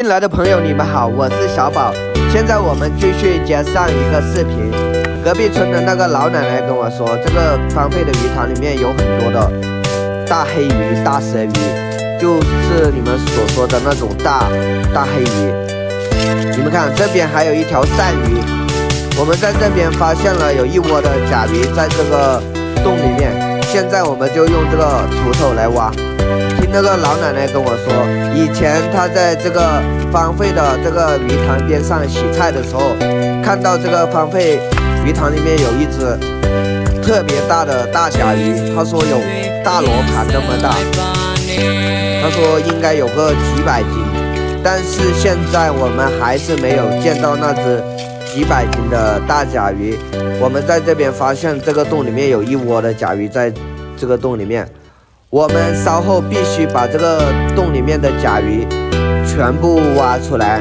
进来的朋友，你们好，我是小宝。现在我们继续接上一个视频。隔壁村的那个老奶奶跟我说，这个荒废的鱼塘里面有很多的大黑鱼、大蛇鱼，就是你们所说的那种大大黑鱼。你们看，这边还有一条鳝鱼。我们在这边发现了有一窝的甲鱼在这个洞里面。现在我们就用这个锄头来挖。那个老奶奶跟我说，以前她在这个荒废的这个鱼塘边上洗菜的时候，看到这个荒废鱼塘里面有一只特别大的大甲鱼，她说有大罗盘那么大，她说应该有个几百斤，但是现在我们还是没有见到那只几百斤的大甲鱼。我们在这边发现这个洞里面有一窝的甲鱼在这个洞里面。我们稍后必须把这个洞里面的甲鱼全部挖出来，